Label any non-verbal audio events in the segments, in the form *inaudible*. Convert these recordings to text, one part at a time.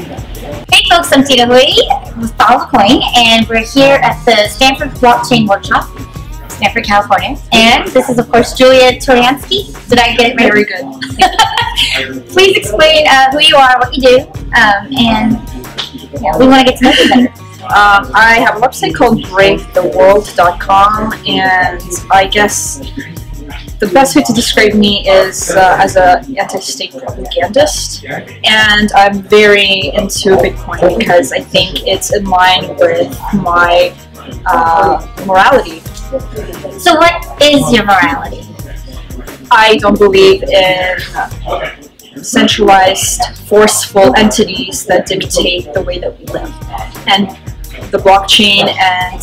Hey folks, I'm Tina Hui with Follow the Coin, and we're here at the Stanford Blockchain Workshop, Stanford, California. And this is, of course, Julia Tourianski. Did I get it right? Very good. *laughs* Please explain uh, who you are, what you do, um, and yeah, we want to get to know you better. Um, I have a website called bravetheworld.com, and I guess the best way to describe me is uh, as an anti-state propagandist, and I'm very into Bitcoin because I think it's in line with my uh, morality. So, what is your morality? I don't believe in centralized, forceful entities that dictate the way that we live. And the blockchain and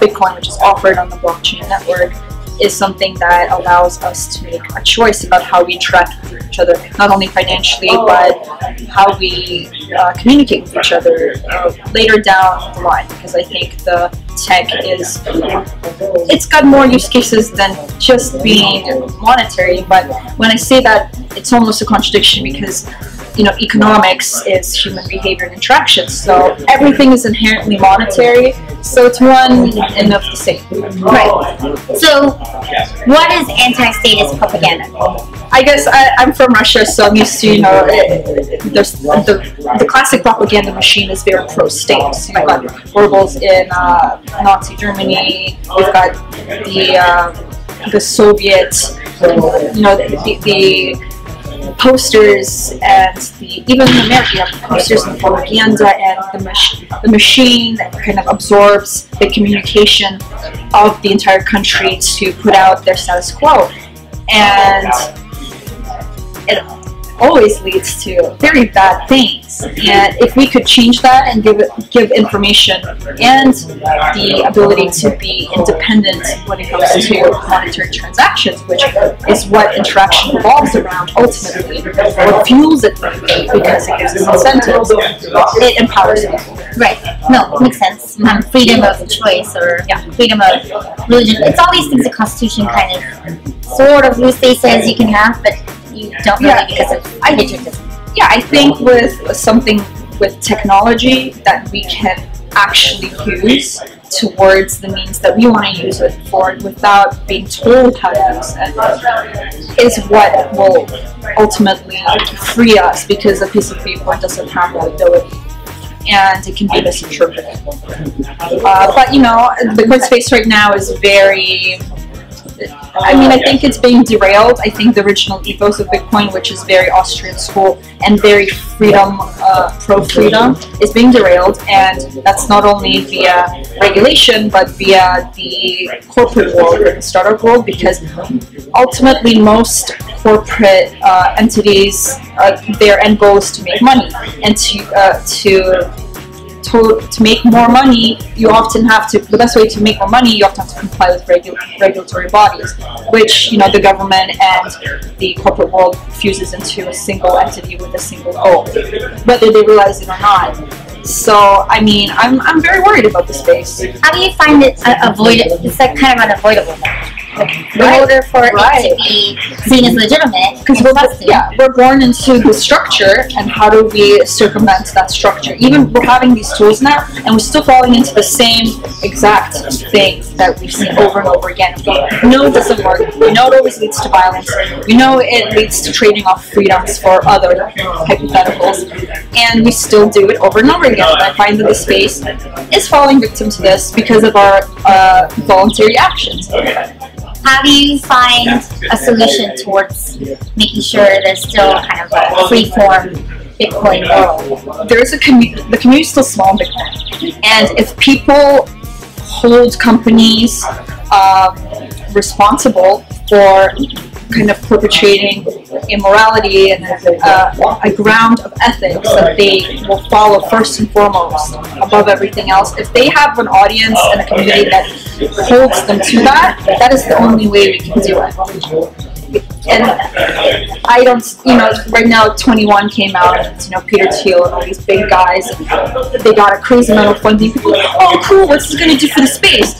Bitcoin, which is offered on the blockchain network, is something that allows us to make a choice about how we with each other, not only financially, but how we uh, communicate with each other uh, later down the line. Because I think the tech is, it's got more use cases than just being monetary. But when I say that, it's almost a contradiction because you know, economics is human behavior and interactions. So everything is inherently monetary. So it's one and of the same. Right. So, what is anti-statist propaganda? I guess I, I'm from Russia, so I'm used to, you know, it, there's the, the classic propaganda machine is very pro-state. So you've got Goebbels in uh, Nazi Germany, you've got the uh, the Soviet, you know, the, the posters and the even in America you have posters and propaganda and the, mach- the machine that kind of absorbs the communication of the entire country to put out their status quo. And it always leads to very bad things and if we could change that and give give information and the ability to be independent when it comes to monetary transactions which is what interaction revolves around ultimately what fuels it because it gives us incentives it empowers people Right. No, makes sense. Um, *laughs* freedom of choice or Yeah. freedom of religion. It's all these things the Constitution kind of, sort of loosely says you can have, but you don't really Yeah. I- patriotism. yeah, I think with something with technology that we can actually use towards the means that we want to use it for without being told how to use it is what will ultimately free us because a piece of paper doesn't have that ability and it can be misinterpreted. Uh, but you know, the court space right now is very I mean, I think it's being derailed. I think the original ethos of Bitcoin, which is very Austrian school and very freedom, uh, pro freedom, is being derailed. And that's not only via regulation, but via the corporate world the startup world, because ultimately most corporate uh, entities, uh, their end goal is to make money and to uh, to to, to make more money, you often have to, the best way to make more money, you often have to comply with regu- regulatory bodies, which, you know, the government and the corporate world fuses into a single entity with a single goal, whether they realize it or not. So, I mean, I'm, I'm very worried about the space. How do you find it uh, avoidable? It's like kind of unavoidable. In Right. order for it to be seen as legitimate, Because we're, it has to. yeah, we're born into the structure, and how do we circumvent that structure? Even we're having these tools now, and we're still falling into the same exact thing that we've seen over and over again. We know it doesn't work. We know it always leads to violence. We know it leads to trading off freedoms for other hypotheticals, and we still do it over and over again. And I find that the space is falling victim to this because of our uh, voluntary actions. How do you find a solution towards making sure there's still kind of a free form Bitcoin world? there is a community, the community is still small in Bitcoin. And if people hold companies um, responsible for kind of perpetrating immorality and uh, a ground of ethics that they will follow first and foremost above everything else. If they have an audience and a community that holds them to that, that is the only way we can do it and I don't, you know, right now 21 came out, and it's, you know, Peter Thiel and all these big guys, they got a crazy amount of funding. People oh, cool, what's he gonna do for the space?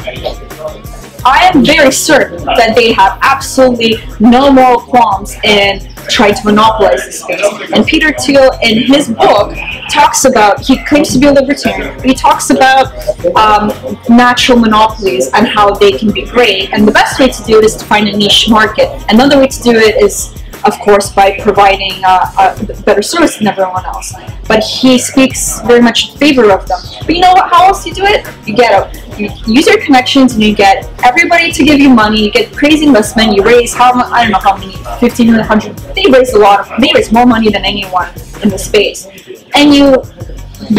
I am very certain that they have absolutely no moral qualms in trying to monopolize the space. And Peter Thiel, in his book, talks about, he claims to be a libertarian, he talks about um, natural monopolies and how they can be great. And the best way to do it is to find a niche market. Another way to do it is of course, by providing uh, a better service than everyone else. But he speaks very much in favor of them. But you know what? How else you do it? You get a you use your connections and you get everybody to give you money. You get crazy investment. You raise how much, I don't know how many, fifteen hundred. They raise a lot of. They raise more money than anyone in the space, and you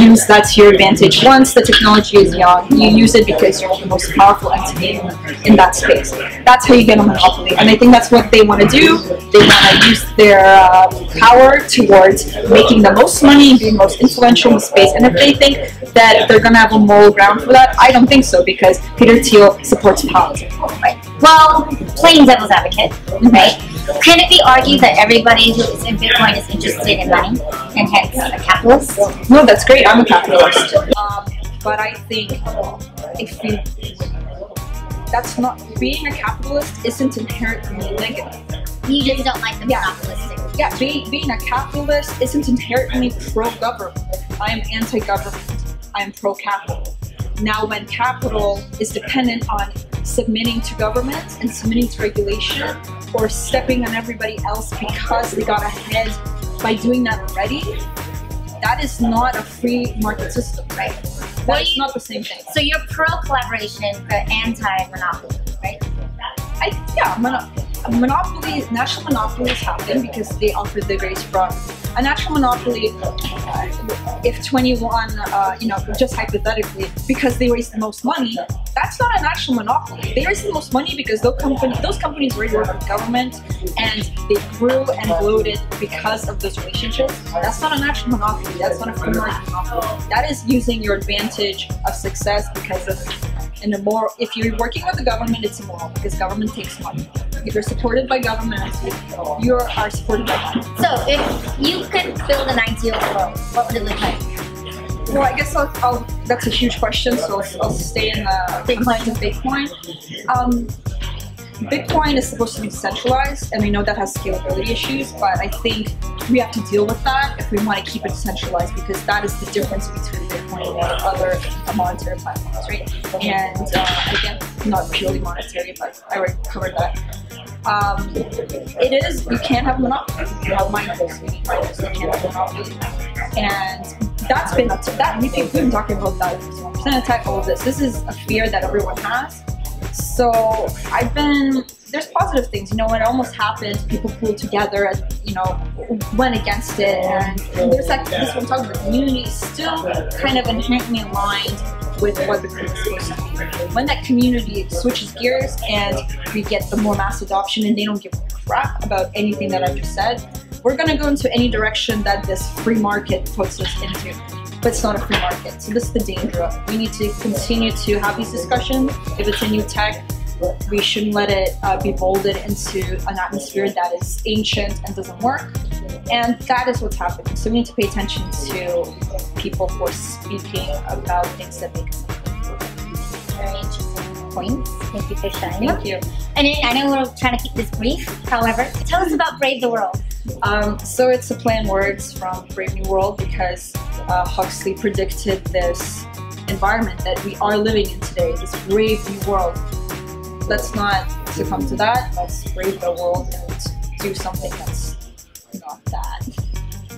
use that to your advantage. Once the technology is young, you use it because you're the most powerful entity in that space. That's how you get a monopoly. And I think that's what they want to do. They want to use their uh, power towards making the most money and being most influential in the space. And if they think that they're going to have a moral ground for that, I don't think so because Peter Thiel supports politics. Right. Well, playing devil's advocate, right? Can it be argued that everybody who is in Bitcoin is interested in money and hence a capitalist? No, that's great. I'm a capitalist. Um, but I think if you that's not being a capitalist isn't inherently negative. You just don't like the Yeah. monopolistic. Yeah, being, being a capitalist isn't inherently pro-government. I am anti-government. I am pro-capital. Now, when capital is dependent on submitting to government and submitting to regulation or stepping on everybody else because they got ahead by doing that already, that is not a free market system. Right. That Well, is you- not the same thing. So you're pro collaboration, but anti monopoly, right? I yeah, mono- monopoly, national monopolies happen because they offer the greatest product. A natural monopoly, if 21, uh, you know, just hypothetically, because they raise the most money, that's not a natural monopoly. They raise the most money because those companies, those companies already work with government, and they grew and bloated because of those relationships. That's not a natural monopoly. That's not a free monopoly. That is using your advantage of success because of and the more if you're working with the government it's immoral because government takes money if you're supported by government you are supported by money So if you could build an ideal world, what would it look like? well i guess I'll, I'll, that's a huge question so I'll, I'll stay in the Bitcoin. bitcoin um, bitcoin is supposed to be decentralized and we know that has scalability issues but i think we have to deal with that if we want to keep it decentralized because that is the difference between and other monetary platforms right and uh, again not purely monetary but i already covered that um, it is you can't have a monopoly. You have miners, you can't have a monopoly. And that's been that we've been, talking about that percent attack, all of this. This is a fear that everyone has. So I've been there's positive things, you know, when it almost happened, people pulled together and you know went against it and there's like this is what I'm talking about, the community still kind of inherently aligned with what the group is supposed to be. When that community switches gears and we get the more mass adoption and they don't give a crap about anything that I just said, we're gonna go into any direction that this free market puts us into. But it's not a free market. So this is the danger of it. We need to continue to have these discussions. If it's a new tech, we shouldn't let it uh, be molded into an atmosphere that is ancient and doesn't work. And that is what's happening. So we need to pay attention to people who are speaking about things that make us Very interesting points. Thank you for sharing. Thank you. And I know we're trying to keep this brief. However, tell us about Brave the World. Um, so it's a play on words from Brave New World because uh, Huxley predicted this environment that we are living in today, this brave new world. Let's not succumb to that. Let's brave the world and do something that's not that.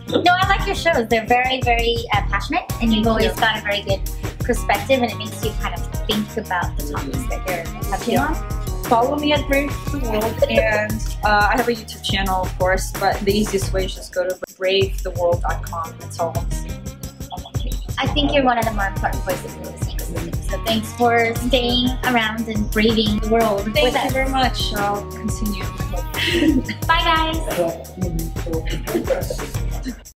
No, I like your shows. They're very, very uh, passionate, and you've always Yeah. got a very good perspective, and it makes you kind of think about the topics that you're touching Yeah. on. Follow me at Brave the World, *laughs* and uh, I have a YouTube channel, of course. But the easiest way is just go to bravetheworld.com. That's all the on. I think you're one of the more important voices in this ecosystem. So thanks for staying around and braving the world Thank you us. very much. I'll continue. *laughs* Bye, guys.